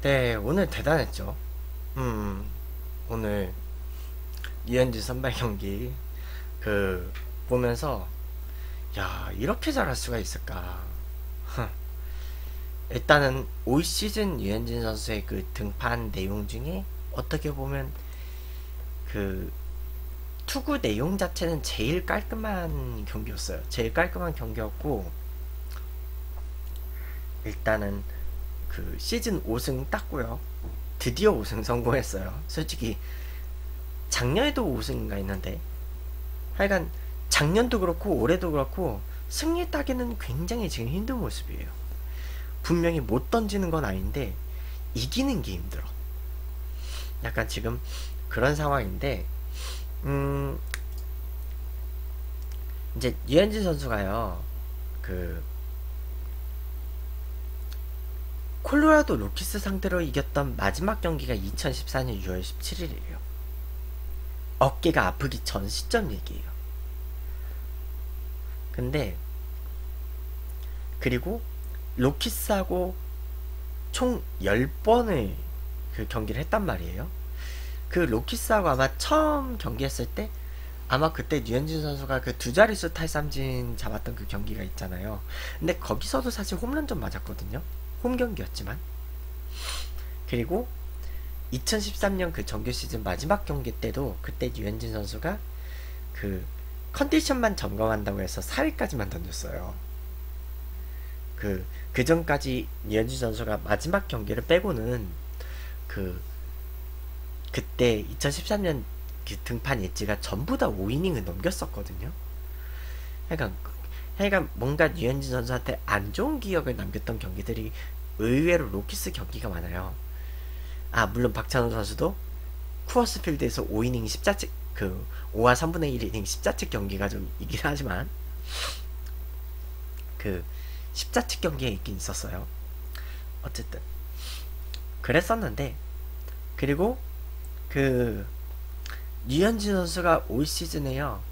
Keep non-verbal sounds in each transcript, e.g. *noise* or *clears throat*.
네, 오늘 대단했죠. 음, 오늘 유현진 선발 경기 그 보면서 야 이렇게 잘할 수가 있을까. 흥. 일단은 올 시즌 유현진 선수의 그 등판 내용 중에 어떻게 보면 그 투구 내용 자체는 제일 깔끔한 경기였어요. 제일 깔끔한 경기였고 일단은 그 시즌 5승 땄고요. 드디어 5승 성공했어요. 솔직히 작년에도 5승인가 했는데 하여간 작년도 그렇고 올해도 그렇고 승리 따기는 굉장히 지금 힘든 모습이에요. 분명히 못 던지는 건 아닌데 이기는 게 힘들어. 약간 지금 그런 상황인데 음 이제 유현진 선수가요. 그 콜로라도 로키스 상대로 이겼던 마지막 경기가 2014년 6월 17일이에요. 어깨가 아프기 전 시점 얘기예요. 근데 그리고 로키스하고 총 10번을 그 경기를 했단 말이에요. 그 로키스하고 아마 처음 경기했을 때 아마 그때 류현진 선수가 그 두 자릿수 탈삼진 잡았던 그 경기가 있잖아요. 근데 거기서도 사실 홈런 좀 맞았거든요. 홈 경기였지만 그리고 2013년 그 정규 시즌 마지막 경기 때도 그때 유현진 선수가 그 컨디션만 점검한다고 해서 4위까지만 던졌어요. 그, 그 전까지 유현진 선수가 마지막 경기를 빼고는 그, 그때 2013년 그 등판 예지가 전부 다 5이닝을 넘겼었거든요. 그러니까 하여간 뭔가 유현진 선수한테 안 좋은 기억을 남겼던 경기들이 의외로 로키스 경기가 많아요. 아 물론 박찬호 선수도 쿠어스 필드에서 5이닝 10자측 그 5와 3분의 1이닝 10자측 경기가 좀 있긴 하지만 그 10자측 경기에 있긴 있었어요. 어쨌든 그랬었는데 그리고 그 유현진 선수가 올 시즌에요.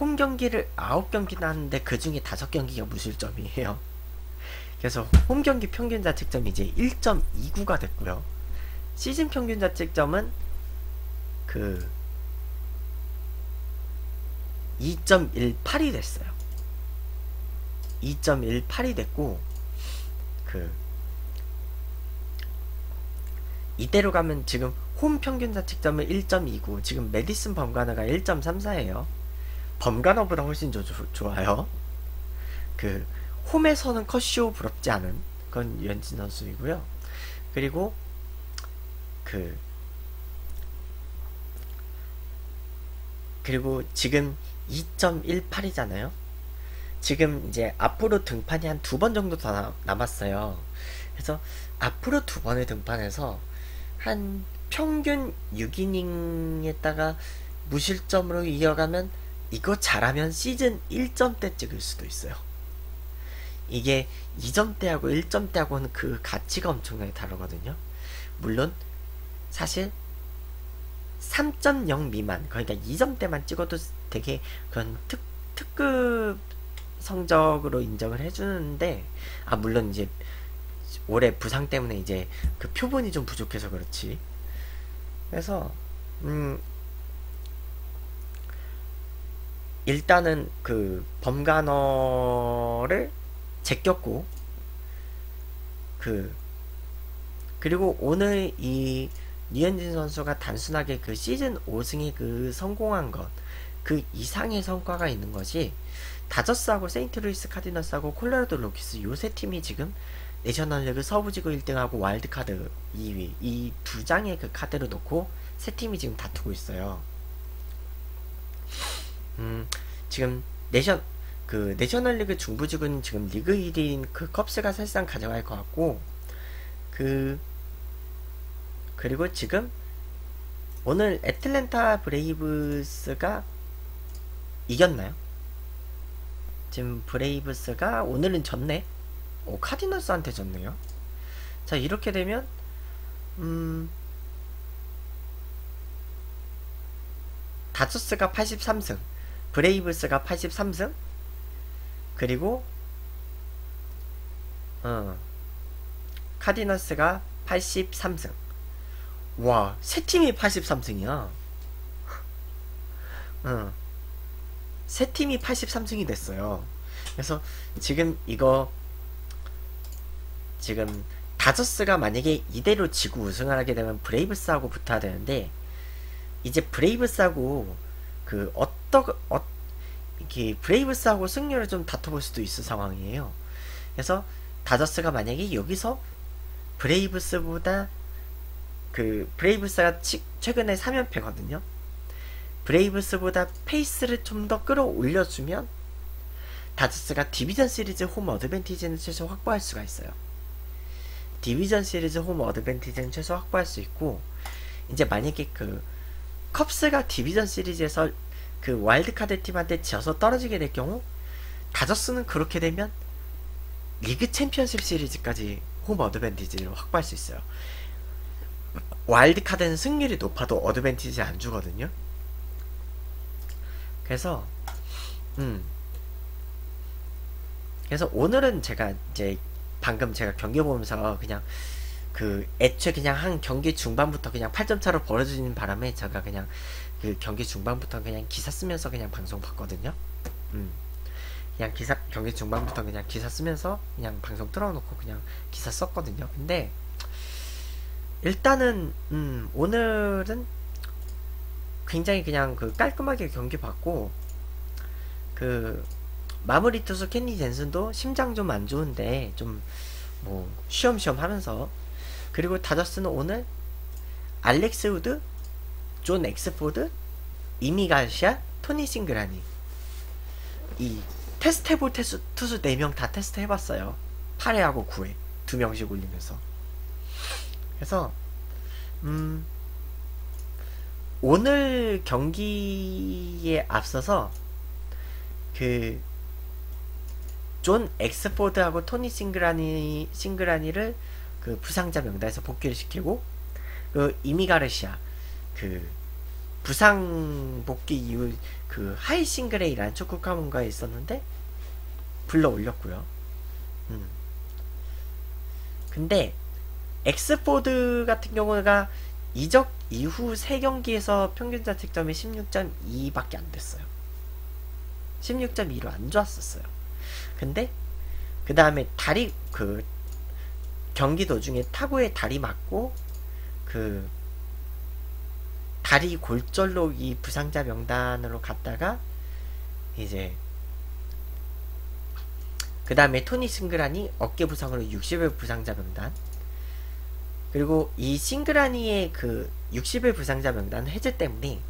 홈 경기를 9경기나 하는데 그 중에 5경기가 무실점이에요. 그래서 홈 경기 평균 자책점이 이제 1.29가 됐고요. 시즌 평균 자책점은 그 2.18이 됐어요. 2.18이 됐고 그 이대로 가면 지금 홈 평균 자책점은 1.29 지금 메디슨 범가너가 1.34예요. 범가너보다 훨씬 조, 조, 좋아요. 그 홈에서는 컷쇼 부럽지 않은 그건 유현진 선수이고요. 그리고 그 그리고 지금 2.18이잖아요. 지금 이제 앞으로 등판이 한 두 번 정도 더 남았어요. 그래서 앞으로 두 번의 등판에서 한 평균 6이닝에다가 무실점으로 이어가면 이거 잘하면 시즌 1점대 찍을 수도 있어요. 이게 2점대하고 1점대하고는 그 가치가 엄청나게 다르거든요. 물론 사실 3.0 미만 그러니까 2점대만 찍어도 되게 그런 특, 특급 성적으로 인정을 해주는데 아 물론 이제 올해 부상 때문에 이제 그 표본이 좀 부족해서 그렇지 그래서 음 일단은 그 범간어를 제꼈고 그 그리고 오늘 이 류현진 선수가 단순하게 그 시즌 5승에 그 성공한 것 그 이상의 성과가 있는 것이 다저스하고 세인트루이스 카디너스하고 콜로라도 로키스 요 세 팀이 지금 내셔널리그 서부지구 1등하고 와일드카드 2위 이 두 장의 그 카드를 놓고 세 팀이 지금 다투고 있어요. 음, 지금 내셔 그 내셔널리그 중부지구는 지금 리그 1위인 그 컵스가 사실상 가져갈 것 같고 그 그리고 지금 오늘 애틀랜타 브레이브스가 이겼나요? 지금 브레이브스가 오늘은 졌네. 오 카디너스한테 졌네요. 자 이렇게 되면 음 다저스가 83승, 브레이브스가 83승, 그리고 어 카디너스가 83승. 와, 세 팀이 83승이야. 응. 세 팀이 83승이 됐어요. 그래서 지금 이거 지금 다저스가 만약에 이대로 지구 우승을 하게 되면 브레이브스하고 붙어야 되는데 이제 브레이브스하고 그 어떠 어 이렇게 브레이브스하고 승률을 좀 다퉈볼 수도 있을 상황이에요. 그래서 다저스가 만약에 여기서 브레이브스보다 그 브레이브스가 치, 최근에 3연패거든요. 브레이브스보다 페이스를 좀 더 끌어올려주면 다저스가 디비전 시리즈 홈 어드밴티지는 최소 확보할 수가 있어요. 디비전 시리즈 홈 어드밴티지는 최소 확보할 수 있고 이제 만약에 그 컵스가 디비전 시리즈에서 그 와일드카드 팀한테 져서 떨어지게 될 경우 다저스는 그렇게 되면 리그 챔피언십 시리즈까지 홈 어드밴티지를 확보할 수 있어요. 와일드카드는 승률이 높아도 어드밴티지 안 주거든요. 그래서 음 그래서 오늘은 제가 이제 방금 제가 경기 보면서 그냥 그 애초에 그냥 한 경기 중반부터 그냥 8점 차로 벌어지는 바람에 제가 그냥 그 경기 중반부터 그냥 기사 쓰면서 그냥 방송 봤거든요. 음. 그냥 기사 경기 중반부터 그냥 기사 쓰면서 그냥 방송 틀어놓고 그냥 기사 썼거든요. 근데 일단은 음, 오늘은 굉장히 그냥 그 깔끔하게 경기 봤고 그 마무리 투수 캔디 젠슨도 심장 좀 안 좋은데 좀 뭐 쉬엄쉬엄 하면서 그리고 다저스는 오늘 알렉스 우드, 존 엑스포드, 이미 가르시아, 토니 싱그라니. 이 테스트 해볼 테스, 투수 4명 다 테스트 해봤어요. 8회하고 9회 2명씩 올리면서. 그래서 음 오늘 경기에 앞서서 그 존 엑스포드하고 토니 싱그라니 싱그라니를 그 부상자 명단에서 복귀를 시키고 그 이미 가르시아 그 부상 복귀 이후 그 하이 싱그레이라는 축구 가문가에 있었는데 불러 올렸고요. 음. 근데 엑스포드 같은 경우가 이적 이후 3경기에서 평균 자책점이 16.2밖에 안 됐어요. 16.2로 안 좋았었어요. 근데 그 다음에 다리 그 경기 도중에 타구에 다리 맞고 그 다리 골절로 이 부상자 명단으로 갔다가 이제 그 다음에 토니 싱그라니 어깨 부상으로 60일 부상자 명단. 그리고 이 싱그라니의 그 60일 부상자 명단 해제 때문에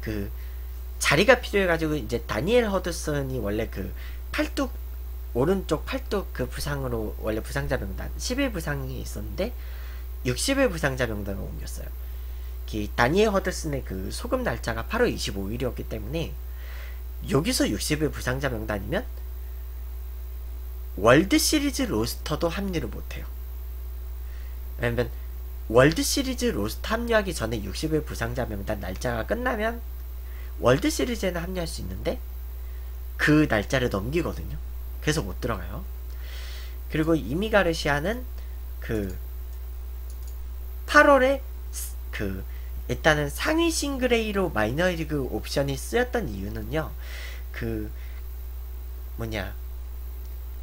그 자리가 필요해가지고 이제 다니엘 허드슨이 원래 그 팔뚝 오른쪽 팔뚝 그 부상으로 원래 부상자 명단 10일 부상이 있었는데 60일 부상자 명단으로 옮겼어요. 그 다니엘 허드슨의 그 소금 날짜가 8월 25일이었기 때문에 여기서 60일 부상자 명단이면 월드 시리즈 로스터도 합류를 못해요. 왜냐면 월드 시리즈 로스터 합류하기 전에 60일 부상자 명단 날짜가 끝나면 월드 시리즈에는 합류할 수 있는데 그 날짜를 넘기거든요. 그래서 못 들어가요. 그리고 이미 가르시아는 그 8월에 그 일단은 상위 싱글 A로 마이너리그 옵션이 쓰였던 이유는요. 그 뭐냐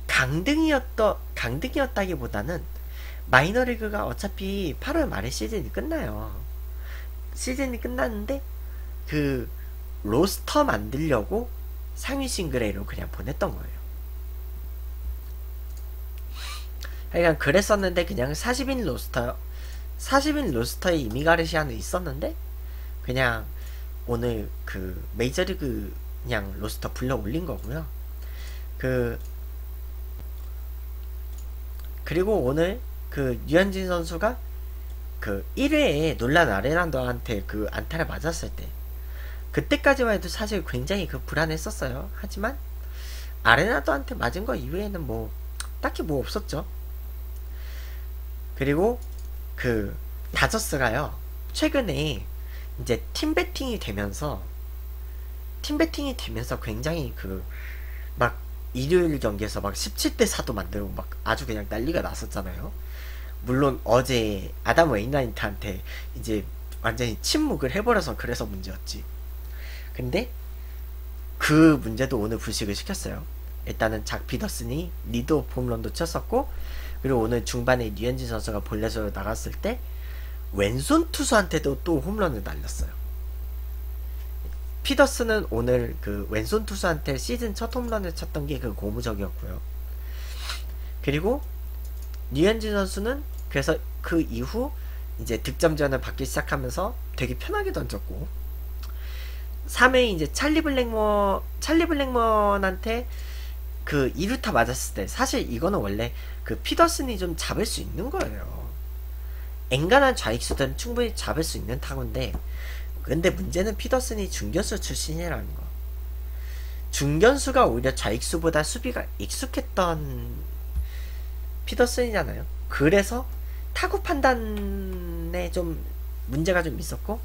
강등이었더 강등이었다기보다는 마이너리그가 어차피 8월 말에 시즌이 끝나요. 시즌이 끝났는데 그 로스터 만들려고 상위 싱글 A로 그냥 보냈던 거예요. 그러니까 그랬었는데 그냥 40인 로스터 40인 로스터에 이미 가르시아는 있었는데 그냥 오늘 그 메이저리그 그냥 로스터 불러 올린 거고요. 그 그리고 오늘 그 유현진 선수가 그 1회에 논란 아레난도한테 그 안타를 맞았을 때 그때까지만 해도 사실 굉장히 그 불안했었어요. 하지만 아레나도한테 맞은 거 이외에는 뭐 딱히 뭐 없었죠. 그리고 그 다저스가요. 최근에 이제 팀 배팅이 되면서 팀 배팅이 되면서 굉장히 그 막 일요일 경기에서 막 17대 4도 만들고 막 아주 그냥 난리가 났었잖아요. 물론 어제 아담 웨인라이트한테 이제 완전히 침묵을 해버려서 그래서 문제였지. 근데 그 문제도 오늘 불식을 시켰어요. 일단은 작 피더슨이 리드 홈런도 쳤었고 그리고 오늘 중반에 류현진 선수가 볼넷으로 나갔을 때 왼손 투수한테도 또 홈런을 날렸어요. 피더슨은 오늘 그 왼손 투수한테 시즌 첫 홈런을 쳤던 게 그 고무적이었고요. 그리고 류현진 선수는 그래서 그 이후 이제 득점전을 받기 시작하면서 되게 편하게 던졌고 3회 이제 찰리 블랙먼 찰리 블랙먼한테 그 2루타 맞았을 때 사실 이거는 원래 그 피더슨이 좀 잡을 수 있는 거예요. 앵간한 좌익수들은 충분히 잡을 수 있는 타구인데 근데 문제는 피더슨이 중견수 출신이라는 거. 중견수가 오히려 좌익수보다 수비가 익숙했던 피더슨이잖아요. 그래서 타구 판단에 좀 문제가 좀 있었고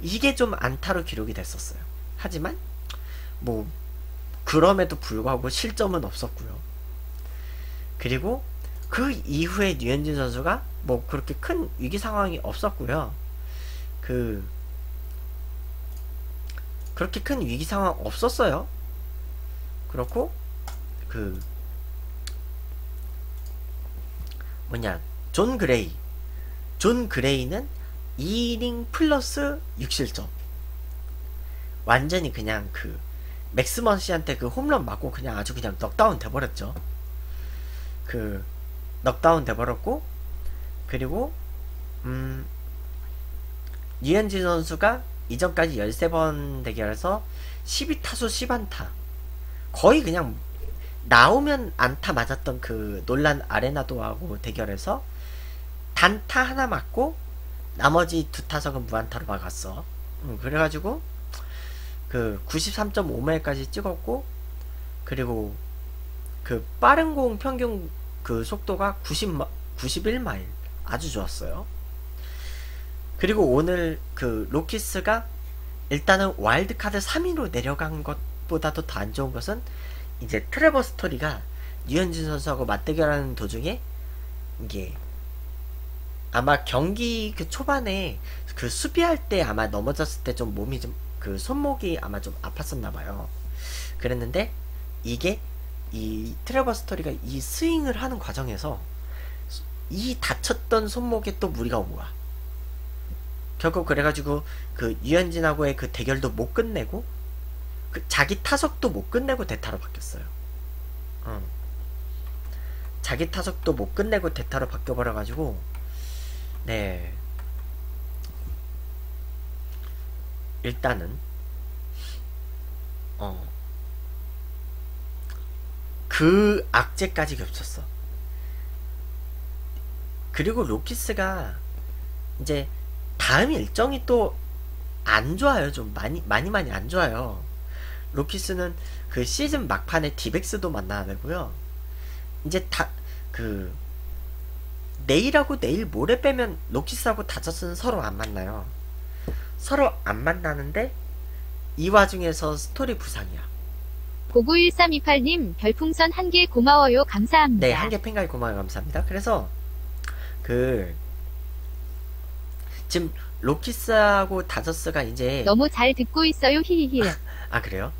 이게 좀 안타로 기록이 됐었어요. 하지만 뭐 그럼에도 불구하고 실점은 없었고요. 그리고 그 이후에 류현진 선수가 뭐 그렇게 큰 위기 상황이 없었고요. 그 그렇게 큰 위기 상황 없었어요. 그렇고 그 뭐냐 존 그레이 존 그레이는 2이닝 플러스 6실점 완전히 그냥 그 맥스 먼시한테 그 홈런 맞고 그냥 아주 그냥 넉다운 돼버렸죠 그 넉다운 돼버렸고 그리고 음 류현진 선수가 이전까지 13번 대결에서 12타수 10안타 거의 그냥 나오면 안타 맞았던 그 놀란 아레나도하고 대결에서 단타 하나 맞고 나머지 두 타석은 무안타로 막았어. 음, 그래가지고 그 93.5마일까지 찍었고 그리고 그 빠른 공 평균 그 속도가 90 91마일 아주 좋았어요. 그리고 오늘 그 로키스가 일단은 와일드카드 3위로 내려간 것보다도 더 안 좋은 것은 이제 트레버 스토리가 유현진 선수하고 맞대결하는 도중에 이게 아마 경기 그 초반에 그 수비할 때 아마 넘어졌을 때 좀 몸이 좀 그 손목이 아마 좀 아팠었나 봐요. 그랬는데 이게 이 트레버 스토리가 이 스윙을 하는 과정에서 이 다쳤던 손목에 또 무리가 온 거야. 결국 그래가지고 그 유현진하고의 그 대결도 못 끝내고 그 자기 타석도 못 끝내고 대타로 바뀌었어요. 어. 자기 타석도 못 끝내고 대타로 바뀌어버려가지고 네 일단은 어 그 악재까지 겹쳤어. 그리고 로키스가 이제 다음 일정이 또 안 좋아요. 좀 많이 많이 많이 안 좋아요. 로키스는 그 시즌 막판에 디백스도 만나야 되고요. 이제 다 그 내일하고 내일 모레 빼면 로키스하고 다저스는 서로 안 만나요. 서로 안 만나는데 이 와중에서 스토리 부상이야. 고구 1328님 별풍선 한 개 고마워요 감사합니다. 네, 한개 팬가입 고마워요. 감사합니다. 그래서 그 지금 로키스하고 다저스가 이제 너무 잘 듣고 있어요 히히히. *laughs* 아 그래요?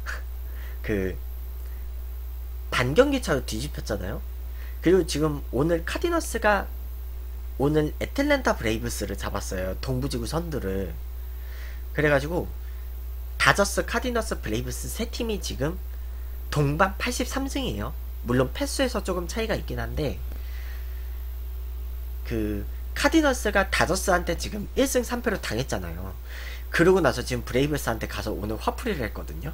그 반경기 차로 뒤집혔잖아요. 그리고 지금 오늘 카디너스가 오늘 애틀랜타 브레이브스를 잡았어요. 동부지구 선두를. 그래가지고 다저스, 카디너스, 브레이브스 세 팀이 지금 동반 83승이에요. 물론 패수에서 조금 차이가 있긴 한데 그 카디너스가 다저스한테 지금 1승 3패로 당했잖아요. 그러고 나서 지금 브레이브스한테 가서 오늘 화풀이를 했거든요.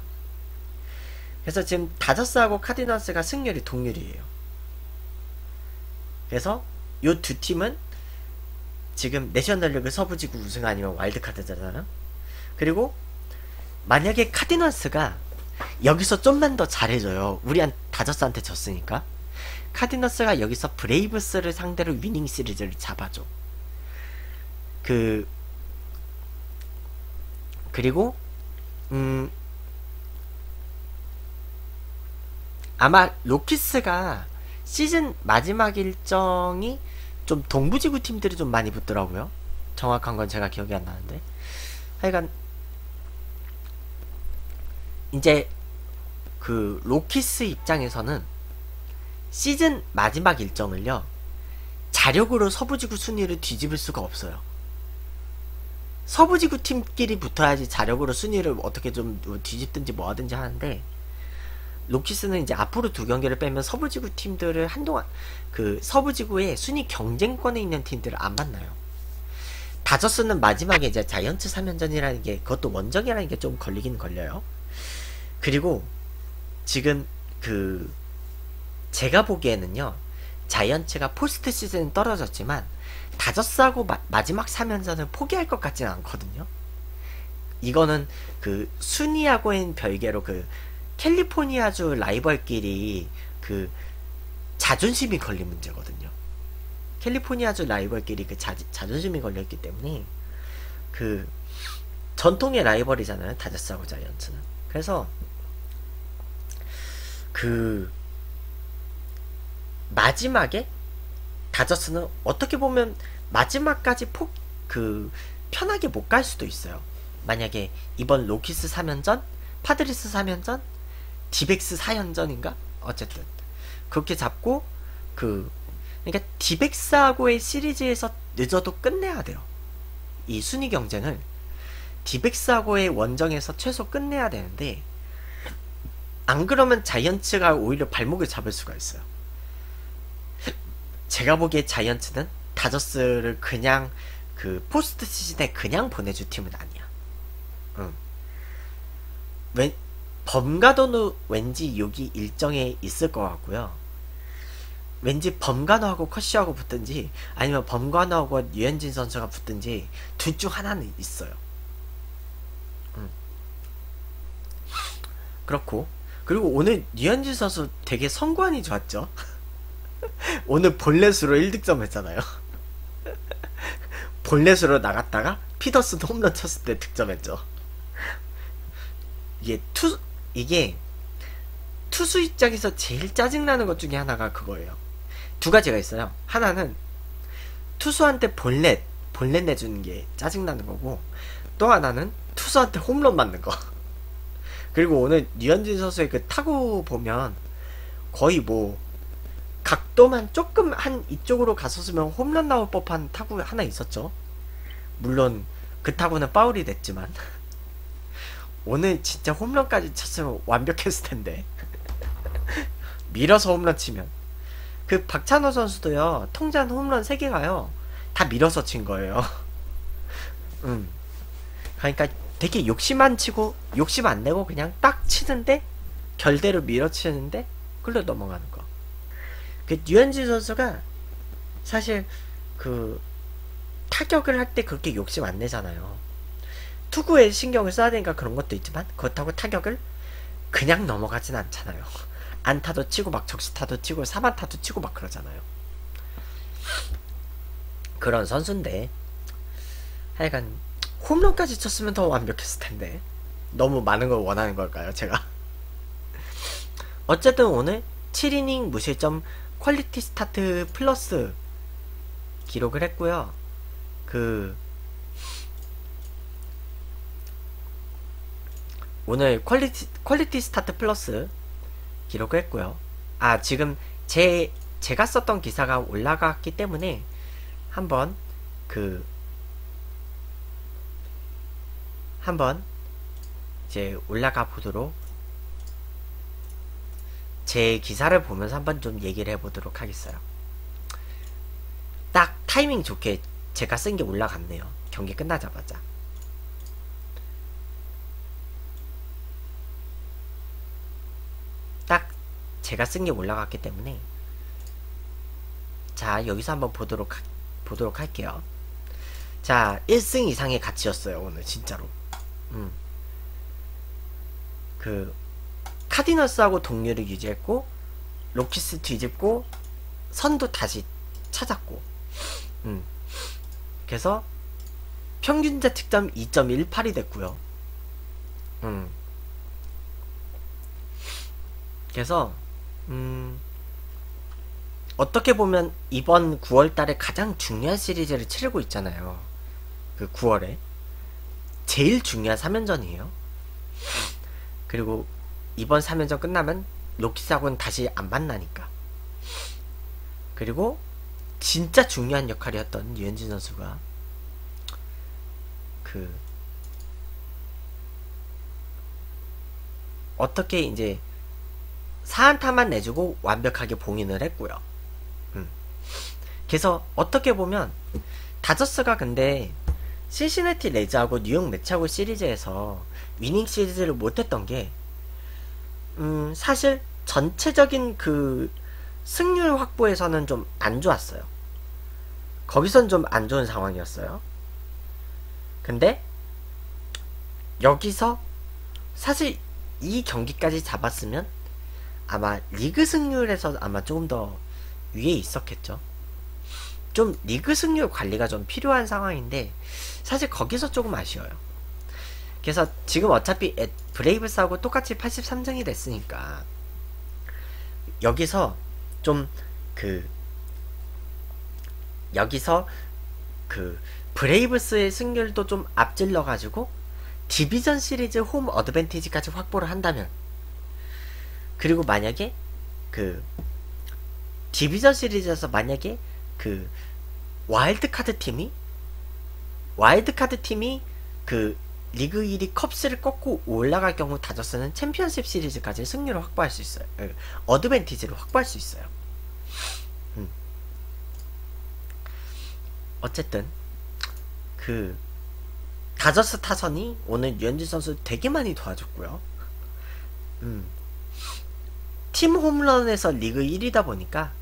그래서 지금 다저스하고 카디너스가 승률이 동률이에요. 그래서 요 두 팀은 지금 내셔널리그 서부지구 우승 아니면 와일드카드잖아요. 그리고 만약에 카디너스가 여기서 좀만 더 잘해줘요. 우리 한 다저스한테 졌으니까. 카디너스가 여기서 브레이브스를 상대로 위닝 시리즈를 잡아줘. 그 그리고 음 아마 로키스가 시즌 마지막 일정이 좀 동부지구 팀들이 좀 많이 붙더라고요. 정확한 건 제가 기억이 안 나는데. 하여간 이제 그 로키스 입장에서는 시즌 마지막 일정을요. 자력으로 서부지구 순위를 뒤집을 수가 없어요. 서부지구 팀끼리 붙어야지 자력으로 순위를 어떻게 좀 뒤집든지 뭐 하든지 하는데 로키스는 이제 앞으로 두 경기를 빼면 서부지구 팀들을 한동안 그 서부지구의 순위 경쟁권에 있는 팀들을 안 만나요. 다저스는 마지막에 이제 자이언츠 3연전이라는 게 그것도 원정이라는 게 좀 걸리긴 걸려요. 그리고 지금 그 제가 보기에는요. 자이언츠가 포스트 시즌 떨어졌지만 다저스하고 마, 마지막 3연전을 포기할 것 같지는 않거든요. 이거는 그 순위하고는 별개로 그 캘리포니아주 라이벌끼리 그 자존심이 걸린 문제거든요. 캘리포니아주 라이벌끼리 그 자, 자존심이 걸렸기 때문에 그 전통의 라이벌이잖아요. 다저스하고 자이언츠는. 그래서 그 마지막에 다저스는 어떻게 보면 마지막까지 폭 그 편하게 못 갈 수도 있어요. 만약에 이번 로키스 3연전, 파드리스 3연전, 디백스 4연전인가? 어쨌든 그렇게 잡고 그 그러니까 디백스하고의 시리즈에서 늦어도 끝내야 돼요. 이 순위 경쟁을 디백스하고의 원정에서 최소 끝내야 되는데 안 그러면 자이언츠가 오히려 발목을 잡을 수가 있어요. 제가 보기에 자이언츠는 다저스를 그냥 그 포스트 시즌에 그냥 보내줄 팀은 아니야. 응. 왜 범가도는 왠지 여기 일정에 있을 것 같고요. 왠지 범가노하고 커시하고 붙든지 아니면 범가노하고 유현진 선수가 붙든지 둘 중 하나는 있어요. 응. 그렇고 그리고 오늘 유현진 선수 되게 성관이 좋았죠. *laughs* 오늘 볼넷으로 1득점 했잖아요. *laughs* 볼넷으로 나갔다가 피더슨 홈런 쳤을 때 득점했죠. 이게 투 이게 투수 입장에서 제일 짜증나는 것 중에 하나가 그거예요. 두 가지가 있어요. 하나는 투수한테 볼넷 볼넷 내주는 게 짜증나는 거고 또 하나는 투수한테 홈런 맞는 거. *laughs* 그리고 오늘 유현진 선수의 그 타구 보면 거의 뭐 각도만 조금 한 이쪽으로 갔었으면 홈런 나올 법한 타구 하나 있었죠. 물론 그 타구는 파울이 됐지만. *laughs* 오늘 진짜 홈런까지 쳤으면 완벽했을 텐데. *laughs* 밀어서 홈런 치면. 그 박찬호 선수도요 통장 홈런 3개 가요 다 밀어서 친 거예요. *laughs* 음. 그러니까 되게 욕심 안 치고 욕심 안 내고 그냥 딱 치는데 결대로 밀어치는데 끌려 넘어가는 거. 그 유현진 선수가 사실 그 타격을 할 때 그렇게 욕심 안 내잖아요. 투구에 신경을 써야 되니까 그런 것도 있지만 그렇다고 타격을 그냥 넘어가진 않잖아요. *laughs* 안타도 치고 막 적시타도 치고 사만타도 치고 막 그러잖아요. 그런 선수인데 하여간 홈런까지 쳤으면 더 완벽했을 텐데. 너무 많은 걸 원하는 걸까요 제가? 어쨌든 오늘 7이닝 무실점 퀄리티 스타트 플러스 기록을 했고요. 그 오늘 퀄리티 퀄리티 스타트 플러스 기록을 했고요. 아 지금 제 제가 썼던 기사가 올라갔기 때문에 한번 그 한번 이제 올라가 보도록 제 기사를 보면서 한번 좀 얘기를 해보도록 하겠어요. 딱 타이밍 좋게 제가 쓴 게 올라갔네요. 경기 끝나자마자. 딱 제가 쓴 게 올라갔기 때문에 자 여기서 한번 보도록 하, 보도록 할게요. 자 1승 이상의 가치였어요 오늘 진짜로. 음. 그 카디너스하고 동률을 유지했고 로키스 뒤집고 선도 다시 찾았고 음. 그래서 평균 자책점 2.18이 됐고요 음. 그래서 음. 어떻게 보면 이번 9월 달에 가장 중요한 시리즈를 치르고 있잖아요. 그 9월에. 제일 중요한 3연전이에요. 그리고 이번 3연전 끝나면 로키스하고는 다시 안 만나니까. 그리고 진짜 중요한 역할이었던 유현진 선수가 그 어떻게 이제 사안타만 내주고 완벽하게 봉인을 했고요. 음. 그래서 어떻게 보면 다저스가 근데 신시내티 레즈하고 뉴욕 매치하고 시리즈에서 위닝 시리즈를 못했던 게 음, 사실 전체적인 그 승률 확보에서는 좀 안 좋았어요. 거기선 좀 안 좋은 상황이었어요. 근데 여기서 사실 이 경기까지 잡았으면 아마 리그 승률에서 아마 조금 더 위에 있었겠죠. 좀 리그 승률 관리가 좀 필요한 상황인데 사실 거기서 조금 아쉬워요. 그래서 지금 어차피 에- 브레이브스하고 똑같이 83승이 됐으니까 여기서 좀 그 여기서 그 브레이브스의 승률도 좀 앞질러 가지고 디비전 시리즈 홈 어드밴티지까지 확보를 한다면 그리고 만약에 그 디비전 시리즈에서 만약에 그 와일드카드 팀이 와일드카드 팀이 그 리그 1위 컵스를 꺾고 올라갈 경우 다저스는 챔피언십 시리즈까지 승률을 확보할 수 있어요. 에, 어드밴티지를 확보할 수 있어요. 음. 어쨌든 그 다저스 타선이 오늘 유현진 선수 되게 많이 도와줬고요. 음. 팀 홈런에서 리그 1위다 보니까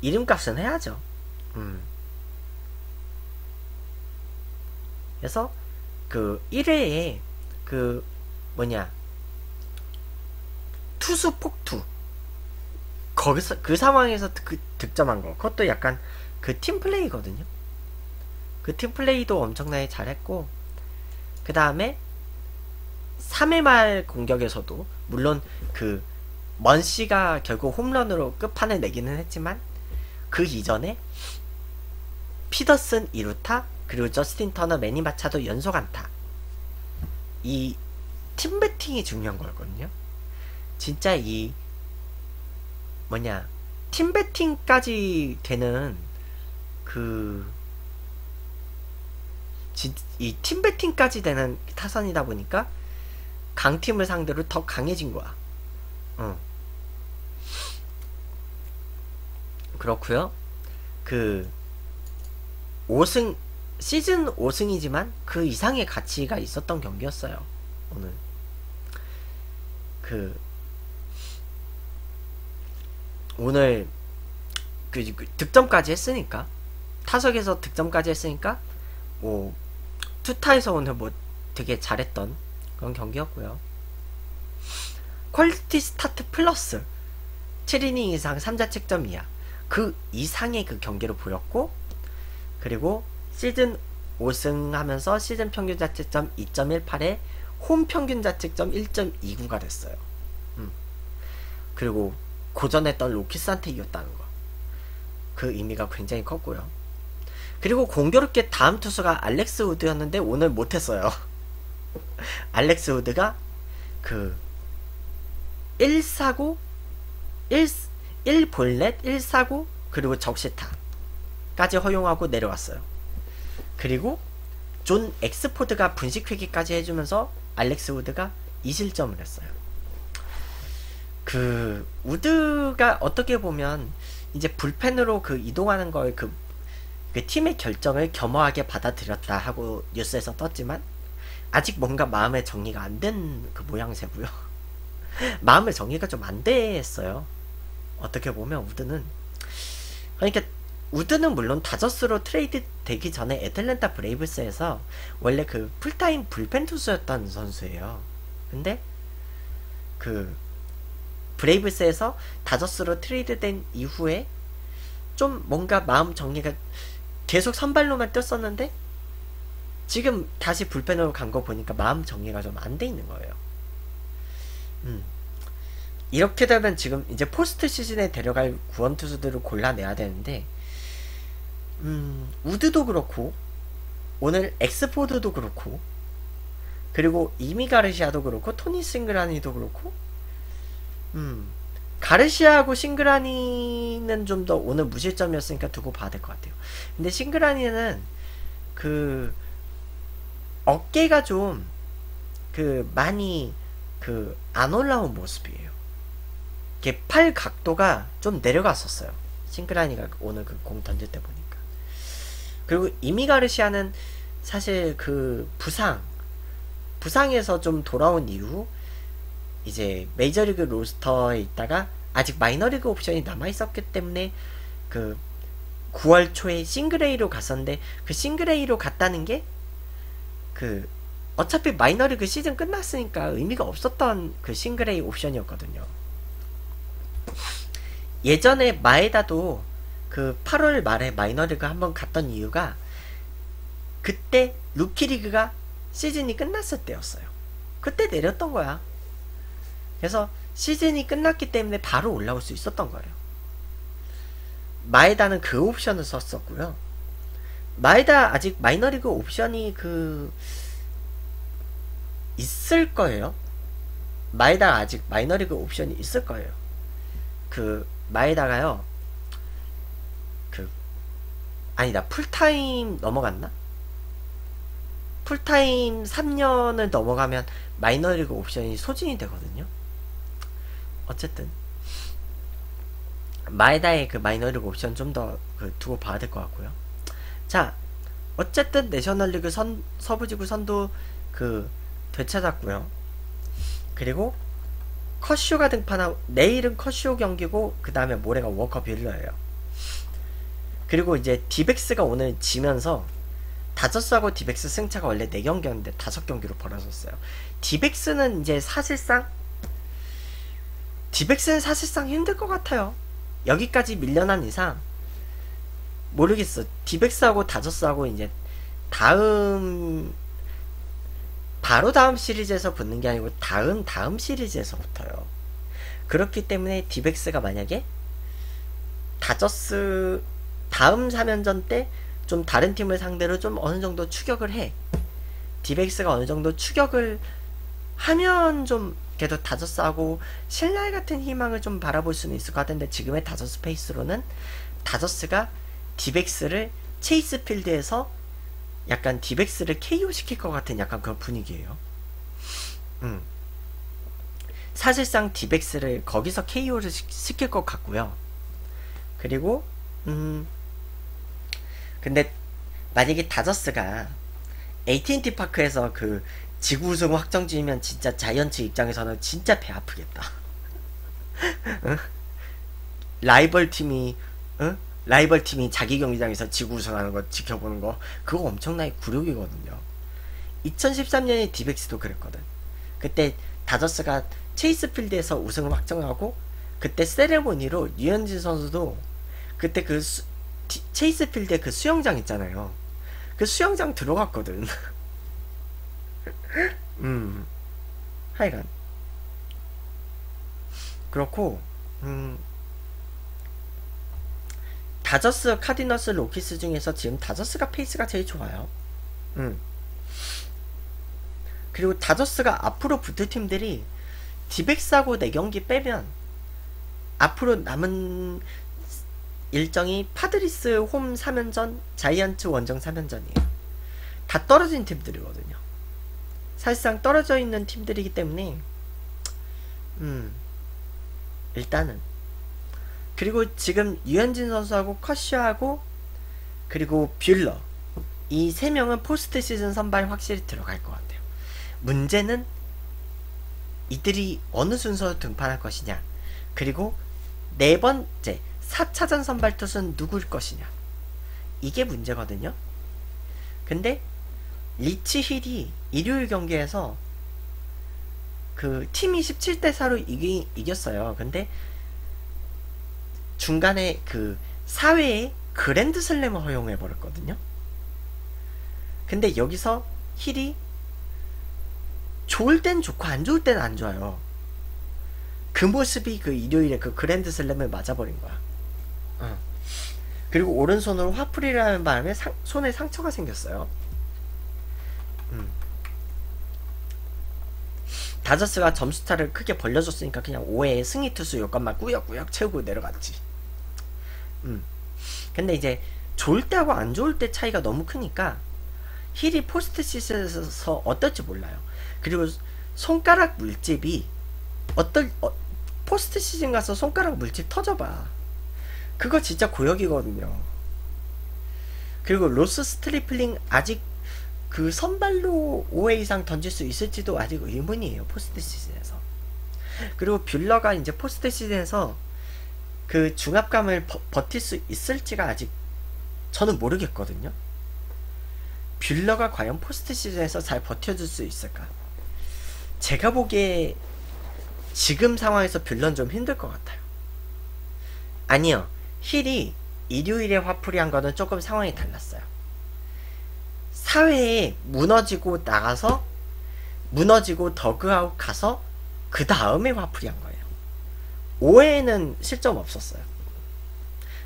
이름값은 해야죠. 음. 그래서 그 1회에 그 뭐냐 투수 폭투 거기서 그 상황에서 그 득점한 거 그것도 약간 그 팀 플레이거든요. 그 팀 플레이도 엄청나게 잘했고 그 다음에 3회 말 공격에서도 물론 그 먼씨가 결국 홈런으로 끝판을 내기는 했지만 그 이전에 피더슨 2루타 그리고 저스틴 터너 매니 마차도 연속 안타 이 팀 배팅이 중요한 거거든요 진짜 이 뭐냐 팀 배팅까지 되는 그 이 팀 배팅까지 되는 타선이다 보니까 강팀을 상대로 더 강해진 거야. 어. 그렇고요. 그 5승 시즌 5승이지만 그 이상의 가치가 있었던 경기였어요. 오늘 그 오늘 그, 그 득점까지 했으니까 타석에서 득점까지 했으니까 뭐 투타에서 오늘 뭐 되게 잘했던 그런 경기였고요. 퀄리티 스타트 플러스 7이닝 이상 3자책점 이하 그 이상의 그 경기를 보였고 그리고 시즌 5승 하면서 시즌 평균 자책점 2.18에 홈 평균 자책점 1.29가 됐어요. 음. 그리고 고전했던 로키스한테 이겼다는 거. 그 의미가 굉장히 컸고요. 그리고 공교롭게 다음 투수가 알렉스 우드였는데 오늘 못했어요. *laughs* 알렉스 우드가 그 1사구 1, 1볼넷 1사구 그리고 적시타까지 허용하고 내려왔어요. 그리고 존 액스포드가 분식회계까지 해주면서 알렉스 우드가 2실점을 했어요. 그 우드가 어떻게 보면 이제 불펜으로 그 이동하는 걸그 그 팀의 결정을 겸허하게 받아들였다 하고 뉴스에서 떴지만 아직 뭔가 마음의 정리가 안 된 그 모양새고요. *laughs* 마음의 정리가 좀 안 됐어요. 어떻게 보면 우드는 그러니까 우드는 물론 다저스로 트레이드 되기 전에 애틀랜타 브레이브스에서 원래 그 풀타임 불펜 투수였던 선수예요. 근데 그 브레이브스에서 다저스로 트레이드 된 이후에 좀 뭔가 마음 정리가 계속 선발로만 뛰었었는데 지금 다시 불펜으로 간 거 보니까 마음 정리가 좀 안 돼 있는 거예요. 음. 이렇게 되면 지금 이제 포스트 시즌에 데려갈 구원 투수들을 골라내야 되는데 음, 우드도 그렇고 오늘 액스포드도 그렇고 그리고 이미 가르시아도 그렇고 토니 싱그라니도 그렇고 음 가르시아하고 싱그라니는 좀 더 오늘 무실점이었으니까 두고 봐야 될 것 같아요. 근데 싱그라니는 그 어깨가 좀 그 많이 그 안 올라온 모습이에요. 이게 팔 각도가 좀 내려갔었어요. 싱그라니가 오늘 그 공 던질 때 보니까. 그리고 이미 가르시아는 사실 그 부상 부상에서 좀 돌아온 이후 이제 메이저리그 로스터에 있다가 아직 마이너리그 옵션이 남아 있었기 때문에 그 9월 초에 싱글레이로 갔었는데 그 싱글레이로 갔다는 게 그 어차피 마이너리그 시즌 끝났으니까 의미가 없었던 그 싱글A 옵션이었거든요. 예전에 마에다도 그 8월 말에 마이너리그 한번 갔던 이유가 그때 루키리그가 시즌이 끝났을 때였어요. 그때 내렸던 거야. 그래서 시즌이 끝났기 때문에 바로 올라올 수 있었던 거예요. 마에다는 그 옵션을 썼었고요. 마에다 아직 마이너리그 옵션이 그 있을 거예요. 마에다 아직 마이너리그 옵션이 있을 거예요. 그 마에다가요. 그 아니다 풀타임 넘어갔나? 풀타임 3년을 넘어가면 마이너리그 옵션이 소진이 되거든요. 어쨌든 마에다의 그 마이너리그 옵션 좀 더 그 두고 봐야 될 것 같고요. 자, 어쨌든 내셔널리그 선 서부지구 선두 그 되찾았고요. 그리고 커쇼가 등판하고 내일은 커쇼 경기고 그 다음에 모레가 워커 뷸러예요. 그리고 이제 디백스가 오늘 지면서 다저스하고 디백스 승차가 원래 4경기였는데 5경기로 벌어졌어요. 디백스는 이제 사실상 디백스는 사실상 힘들 것 같아요. 여기까지 밀려난 이상 모르겠어. 디백스하고 다저스하고 이제 다음 바로 다음 시리즈에서 붙는 게 아니고 다음 다음 시리즈에서 붙어요. 그렇기 때문에 디백스가 만약에 다저스 다음 3연전 때 좀 다른 팀을 상대로 좀 어느 정도 추격을 해. 디백스가 어느 정도 추격을 하면 좀 그래도 다저스하고 실낱 같은 희망을 좀 바라볼 수는 있을 것 같은데 지금의 다저스 페이스로는 다저스가 디백스를 체이스 필드에서 약간 디백스를 KO 시킬 것 같은 약간 그런 분위기예요. 음. 사실상 디백스를 거기서 KO를 시킬 것 같고요. 그리고 음 근데 만약에 다저스가 AT&T 파크에서 그 지구 우승 확정지으면 진짜 자이언츠 입장에서는 진짜 배 아프겠다. 응? *laughs* 라이벌 팀이 응? 라이벌 팀이 자기 경기장에서 지구 우승하는 거 지켜보는 거 그거 엄청나게 굴욕이거든요. 2013년에 디백스도 그랬거든. 그때 다저스가 체이스 필드에서 우승을 확정하고 그때 세레모니로 류현진 선수도 그때 그 수, 디, 체이스 필드에 그 수영장 있잖아요. 그 수영장 들어갔거든. *laughs* 음. 하여간. 그렇고, 음. 다저스, 카디널스, 로키스 중에서 지금 다저스가 페이스가 제일 좋아요. 음. 그리고 다저스가 앞으로 붙을 팀들이 디백스하고 4경기 빼면 앞으로 남은 일정이 파드리스 홈 3연전, 자이언츠 원정 3연전이에요. 다 떨어진 팀들이거든요. 사실상 떨어져 있는 팀들이기 때문에 음 일단은 그리고 지금 류현진 선수하고 커쇼하고 그리고 뷰러 이 세 명은 포스트 시즌 선발 확실히 들어갈 것 같아요. 문제는 이들이 어느 순서로 등판할 것이냐 그리고 네 번째 4차전 선발 투수는 누구일 것이냐 이게 문제거든요. 근데 리치 힐이 일요일 경기에서 그 팀이 17대 4로 이기, 이겼어요. 근데 중간에 그 4회에 그랜드 슬램을 허용해 버렸거든요. 근데 여기서 힐이 좋을 땐 좋고 안 좋을 땐 안 좋아요. 그 모습이 그 일요일에 그 그랜드 슬램을 맞아버린 거야. 어. 그리고 오른손으로 화풀이하는 바람에 상- 손에 상처가 생겼어요. 음. 다저스가 점수차를 크게 벌려줬으니까 그냥 5회에 승리 투수 요건만 꾸역꾸역 채우고 내려갔지. 음. 근데 이제 좋을 때하고 안 좋을 때 차이가 너무 크니까 힐이 포스트 시즌에서 어떨지 몰라요. 그리고 손가락 물집이 어떨 어, 포스트 시즌 가서 손가락 물집 터져봐. 그거 진짜 고역이거든요. 그리고 로스 스트리플링 아직 그 선발로 5회 이상 던질 수 있을지도 아직 의문이에요. 포스트 시즌에서. 그리고 뷰러가 이제 포스트 시즌에서 그 중압감을 버, 버틸 수 있을지가 아직 저는 모르겠거든요. 뷰러가 과연 포스트 시즌에서 잘 버텨줄 수 있을까? 제가 보기에 지금 상황에서 뷰러는 좀 힘들 것 같아요. 아니요. 힐이 일요일에 화풀이한 거는 조금 상황이 달랐어요. 4회에 무너지고 나가서 무너지고 더그아웃 가서 그 다음에 화풀이한 거예요. 5회에는 실점 없었어요.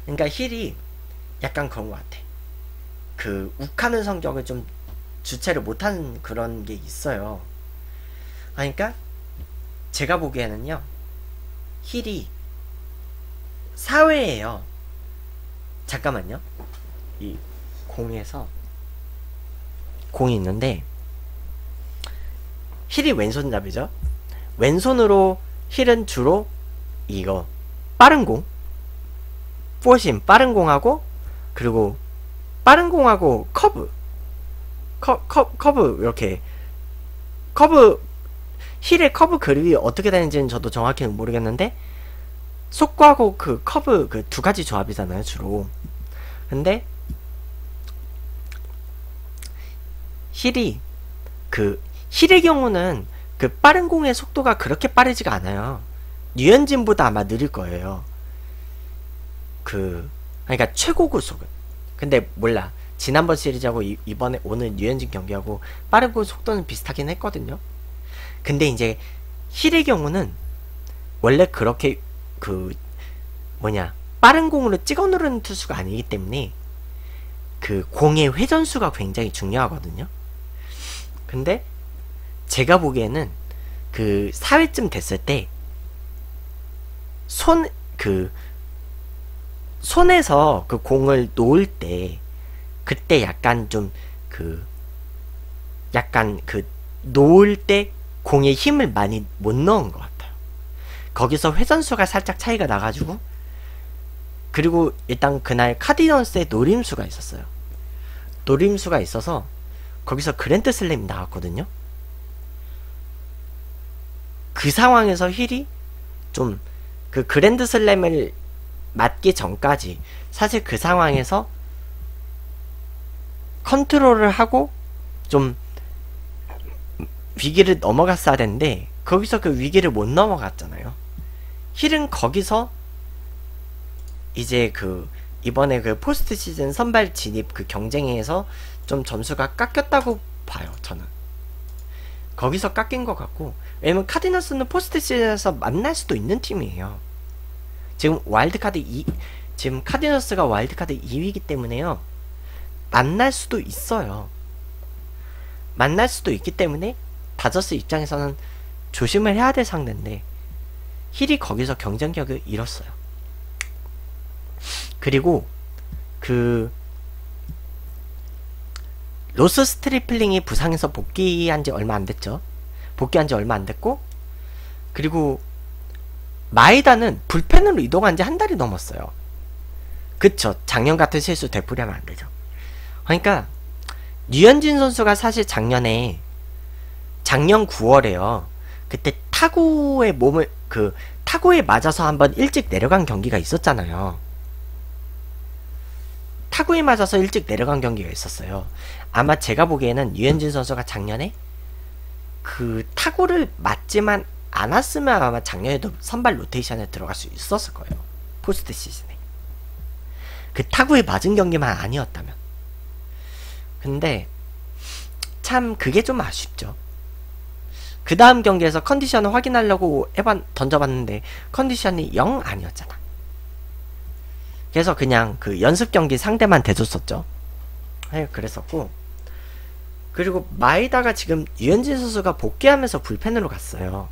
그러니까 힐이 약간 그런 것 같아. 그 욱하는 성격을 좀 주체를 못하는 그런 게 있어요. 그러니까 제가 보기에는요. 힐이 4회예요. 잠깐만요. 이 공에서 공이 있는데 힐이 왼손잡이죠. 왼손으로 힐은 주로 이거 빠른 공, 포심 빠른 공하고 그리고 빠른 공하고 커브, 커, 커, 커브 이렇게 커브 힐의 커브 그립이 어떻게 되는지는 저도 정확히는 모르겠는데 속구하고 그 커브 그 두 가지 조합이잖아요 주로. 근데 힐이 그 힐의 경우는 그 빠른 공의 속도가 그렇게 빠르지가 않아요. 류현진보다 아마 느릴 거예요. 그 그러니까 최고 구속은. 근데 몰라. 지난번 시리즈하고 이, 이번에 오늘 유현진 경기하고 빠른 공 속도는 비슷하긴 했거든요. 근데 이제 힐의 경우는 원래 그렇게 그 뭐냐 빠른 공으로 찍어 누르는 투수가 아니기 때문에 그 공의 회전수가 굉장히 중요하거든요. 근데 제가 보기에는 그 4회쯤 됐을 때 손 그 손에서 그 공을 놓을 때 그때 약간 좀 그 약간 그 놓을 때 공에 힘을 많이 못 넣은 것 같아요. 거기서 회전수가 살짝 차이가 나가지고 그리고 일단 그날 카디넌스의 노림수가 있었어요. 노림수가 있어서 거기서 그랜드 슬램이 나왔거든요. 그 상황에서 힐이 좀 그 그랜드 슬램을 맞기 전까지 사실 그 상황에서 컨트롤을 하고 좀 위기를 넘어갔어야 되는데 거기서 그 위기를 못 넘어갔잖아요. 힐은 거기서 이제 그 이번에 그 포스트 시즌 선발 진입 그 경쟁에서 좀 점수가 깎였다고 봐요. 저는 거기서 깎인 것 같고 왜냐면 카디널스는 포스트 시즌에서 만날 수도 있는 팀이에요. 지금 와일드카드 2 지금 카디널스가 와일드카드 2위이기 때문에요. 만날 수도 있어요. 만날 수도 있기 때문에 다저스 입장에서는 조심을 해야 될 상대인데 힐이 거기서 경쟁력을 잃었어요. 그리고 그 로스 스트리플링이 부상에서 복귀한 지 얼마 안 됐죠. 복귀한 지 얼마 안 됐고 그리고 마에다는 불펜으로 이동한 지 한 달이 넘었어요. 그쵸. 작년 같은 실수 되풀이하면 안 되죠. 그러니까 류현진 선수가 사실 작년에 작년 9월에요. 그때 타구에 몸을 그 타구에 맞아서 한번 일찍 내려간 경기가 있었잖아요. 타구에 맞아서 일찍 내려간 경기가 있었어요. 아마 제가 보기에는 유현진 선수가 작년에 그 타구를 맞지만 않았으면 아마 작년에도 선발 로테이션에 들어갈 수 있었을 거예요. 포스트 시즌에. 그 타구에 맞은 경기만 아니었다면. 근데 참 그게 좀 아쉽죠. 그 다음 경기에서 컨디션을 확인하려고 해봤, 던져봤는데 컨디션이 0 아니었잖아. 그래서 그냥 그 연습 경기 상대만 대줬었죠. 네, 그랬었고. 그리고 마이다가 지금 유현진 선수가 복귀하면서 불펜으로 갔어요.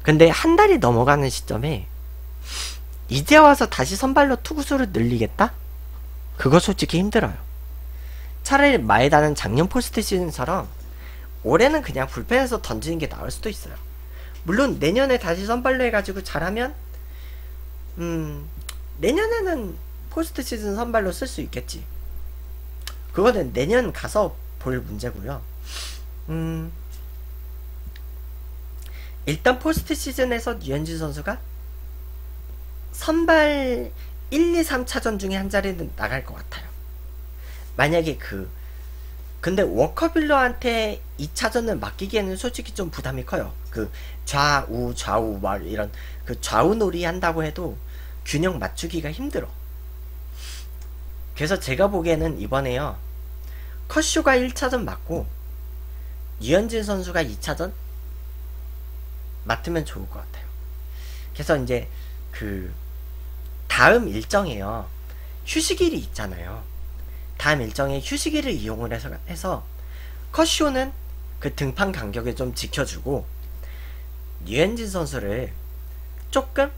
근데 한 달이 넘어가는 시점에 이제 와서 다시 선발로 투구수를 늘리겠다? 그거 솔직히 힘들어요. 차라리 마에다는 작년 포스트 시즌처럼 올해는 그냥 불펜에서 던지는 게 나을 수도 있어요. 물론 내년에 다시 선발로 해가지고 잘하면 음 내년에는 포스트 시즌 선발로 쓸 수 있겠지. 그거는 내년 가서 볼 문제고요. 음 일단 포스트 시즌에서 류현진 선수가 선발 1, 2, 3차전 중에 한 자리는 나갈 것 같아요. 만약에 그 근데 워커빌러한테 2차전을 맡기기에는 솔직히 좀 부담이 커요. 그 좌우 좌우 말 이런 그 좌우 놀이 한다고 해도 균형 맞추기가 힘들어. 그래서 제가 보기에는 이번에요. 컷쇼가 1차전 맞고 유현진 선수가 2차전 맡으면 좋을 것 같아요. 그래서 이제 그 다음 일정에요. 휴식일이 있잖아요. 다음 일정에 휴식일을 이용을 해서, 해서 컷쇼는 그 등판 간격을 좀 지켜주고 유현진 선수를 조금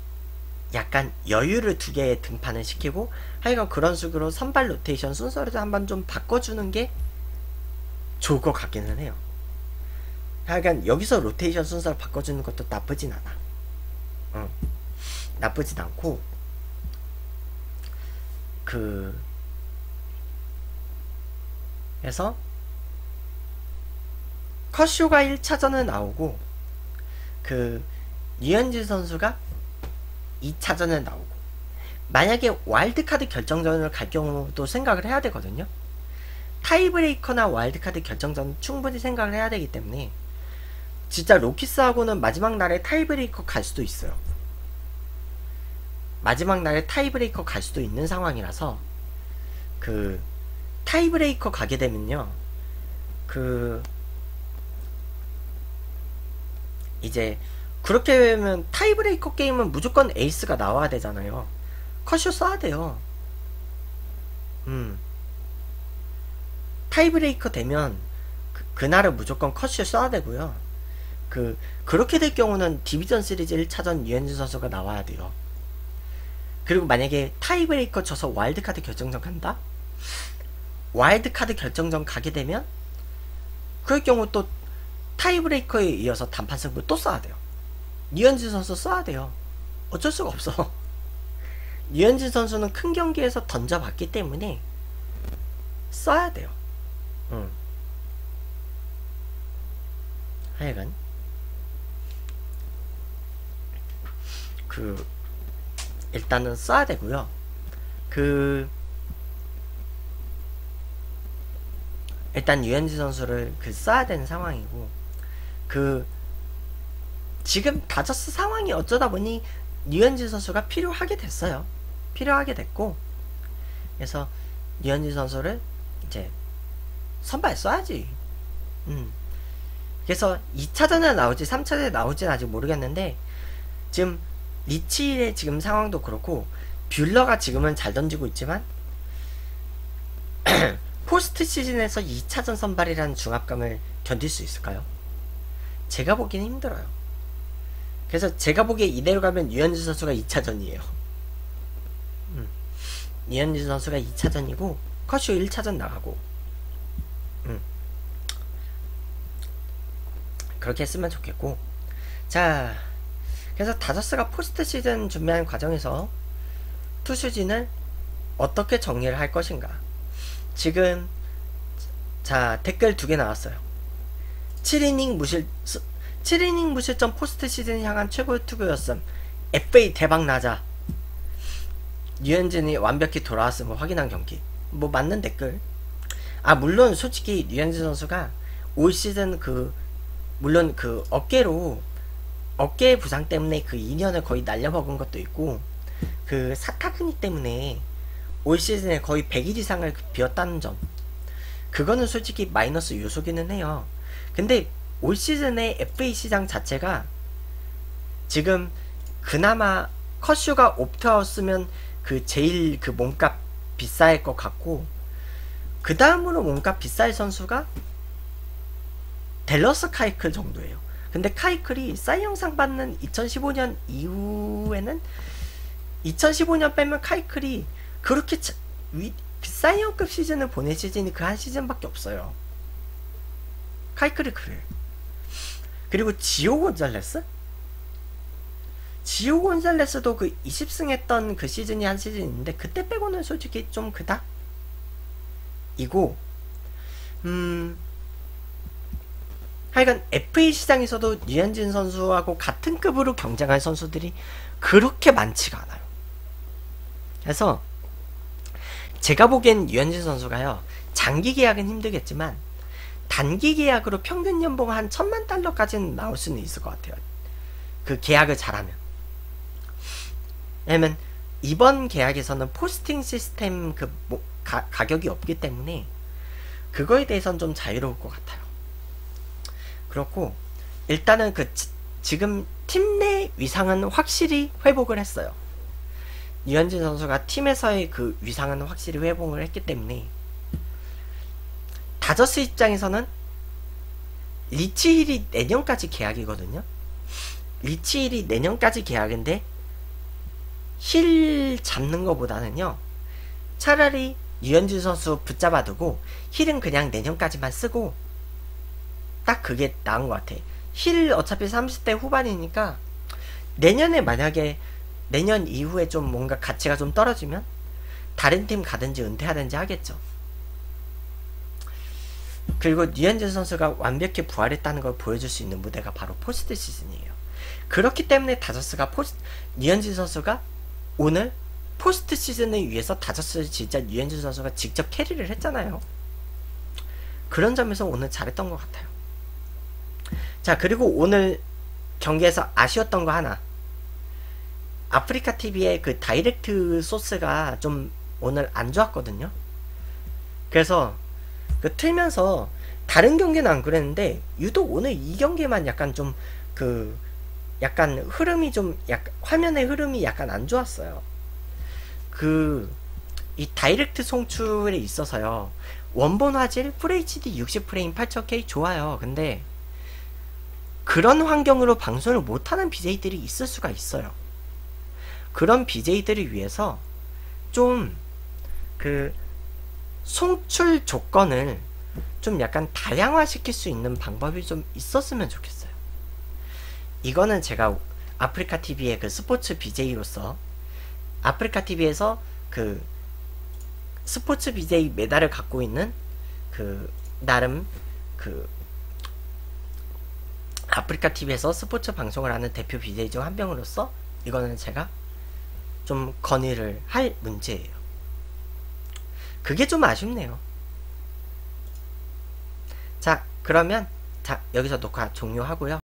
약간 여유를 두 개의 등판을 시키고 하여간 그런 식으로 선발 로테이션 순서를 한번 좀 바꿔주는 게 좋을 것 같기는 해요. 하여간 여기서 로테이션 순서를 바꿔주는 것도 나쁘진 않아. 응. 나쁘진 않고 그 그래서 컷쇼가 1차전은 나오고 그 유현진 선수가 2차전을 나오고 만약에 와일드카드 결정전을 갈 경우도 생각을 해야 되거든요. 타이브레이커나 와일드카드 결정전 충분히 생각을 해야 되기 때문에 진짜 로키스하고는 마지막 날에 타이브레이커 갈 수도 있어요. 마지막 날에 타이브레이커 갈 수도 있는 상황이라서 그 타이브레이커 가게 되면요. 그 이제 그렇게 되면 타이브레이커 게임은 무조건 에이스가 나와야 되잖아요. 커쇼 써야 돼요. 음. 타이브레이커 되면 그, 그날은 무조건 커쇼 써야 되고요. 그 그렇게 될 경우는 디비전 시리즈 1차전 류현진 선수가 나와야 돼요. 그리고 만약에 타이브레이커 져서 와일드카드 결정전 간다? 와일드카드 결정전 가게 되면 그럴 경우 또 타이브레이커에 이어서 단판 승부 또 써야 돼요. 유현진 선수 써야 돼요. 어쩔 수가 없어. *laughs* 유현진 선수는 큰 경기에서 던져봤기 때문에 써야 돼요. 응. 하여간 그 일단은 써야 되고요. 그 일단 유현진 선수를 그 써야 되는 상황이고 그 지금 다저스 상황이 어쩌다 보니 류현진 선수가 필요하게 됐어요. 필요하게 됐고 그래서 류현진 선수를 이제 선발 써야지. 음. 그래서 2차전에 나올지 3차전에 나올지는 아직 모르겠는데 지금 리치 힐 지금 상황도 그렇고 뷰러가 지금은 잘 던지고 있지만 *clears throat* 포스트 시즌에서 2차전 선발이라는 중압감을 견딜 수 있을까요? 제가 보기엔 힘들어요. 그래서 제가 보기에 이대로 가면 유현진 선수가 2차전이에요. 음. 유현진 선수가 2차전이고 커쇼 1차전 나가고 음. 그렇게 했으면 좋겠고 자 그래서 다저스가 포스트 시즌 준비하는 과정에서 투수진을 어떻게 정리를 할 것인가 지금 자 댓글 두 개 나왔어요. 7이닝 무실 7이닝 무실점 포스트 시즌 향한 최고의 투구였음. FA 대박 나자. 유현진이 완벽히 돌아왔음을 확인한 경기. 뭐 맞는 댓글. 아 물론 솔직히 유현진 선수가 올 시즌 그 물론 그 어깨로 어깨 부상 때문에 그 2년을 거의 날려먹은 것도 있고 그 사타구니 때문에 올 시즌에 거의 100일 이상을 비웠다는 점 그거는 솔직히 마이너스 요소기는 해요 근데 올 시즌의 FA 시장 자체가 지금 그나마 커쇼가 옵트아웃으면 그 제일 그 몸값 비쌀 것 같고 그 다음으로 몸값 비쌀 선수가 델러스 카이클 정도예요. 근데 카이클이 사이영상 받는 2015년 이후에는 2015년 빼면 카이클이 그렇게 차, 위, 사이영급 시즌을 보낸 시즌이 그 한 시즌밖에 없어요. 카이클이 그래. 그리고 지오 곤잘레스? 지오 곤잘레스도 그 20승 했던 그 시즌이 한 시즌인데 그때 빼고는 솔직히 좀 그다? 이고 음 하여간 FA 시장에서도 유현진 선수하고 같은 급으로 경쟁할 선수들이 그렇게 많지가 않아요. 그래서 제가 보기엔 유현진 선수가요 장기 계약은 힘들겠지만 단기 계약으로 평균 연봉 한 천만 달러까지는 나올 수는 있을 것 같아요. 그 계약을 잘하면. 왜냐면 이번 계약에서는 포스팅 시스템 그 뭐, 가, 가격이 없기 때문에 그거에 대해서는 좀 자유로울 것 같아요. 그렇고 일단은 그 지, 지금 팀 내 위상은 확실히 회복을 했어요. 류현진 선수가 팀에서의 그 위상은 확실히 회복을 했기 때문에 다저스 입장에서는 리치힐이 내년까지 계약이거든요. 리치힐이 내년까지 계약인데 힐 잡는 것보다는요. 차라리 류현진 선수 붙잡아두고 힐은 그냥 내년까지만 쓰고 딱 그게 나은 것 같아. 힐 어차피 30대 후반이니까 내년에 만약에 내년 이후에 좀 뭔가 가치가 좀 떨어지면 다른 팀 가든지 은퇴하든지 하겠죠. 그리고 류현진 선수가 완벽히 부활했다는 걸 보여줄 수 있는 무대가 바로 포스트 시즌이에요. 그렇기 때문에 다저스가 포스 류현진 선수가 오늘 포스트 시즌을 위해서 다저스 진짜 류현진 선수가 직접 carry를 했잖아요. 그런 점에서 오늘 잘했던 것 같아요. 자 그리고 오늘 경기에서 아쉬웠던 거 하나 아프리카 TV의 그 direct source가 좀 오늘 안 좋았거든요. 그래서 그 틀면서 다른 경기는 안 그랬는데 유독 오늘 이 경기만 약간 좀 그 약간 흐름이 좀 약간 화면의 흐름이 약간 안 좋았어요. 그 이 다이렉트 송출에 있어서요. 원본 화질 FHD 60프레임 8000K 좋아요. 근데 그런 환경으로 방송을 못하는 BJ들이 있을 수가 있어요. 그런 BJ들을 위해서 좀 그 송출 조건을 좀 약간 다양화 시킬 수 있는 방법이 좀 있었으면 좋겠어요. 이거는 제가 아프리카 TV의 그 스포츠 BJ로서 아프리카 TV에서 그 스포츠 BJ 메달을 갖고 있는 그 나름 그 아프리카 TV에서 스포츠 방송을 하는 대표 BJ 중 한 명으로서 이거는 제가 좀 건의를 할 문제예요. 그게 좀 아쉽네요. 자, 그러면 자, 여기서 녹화 종료하고요.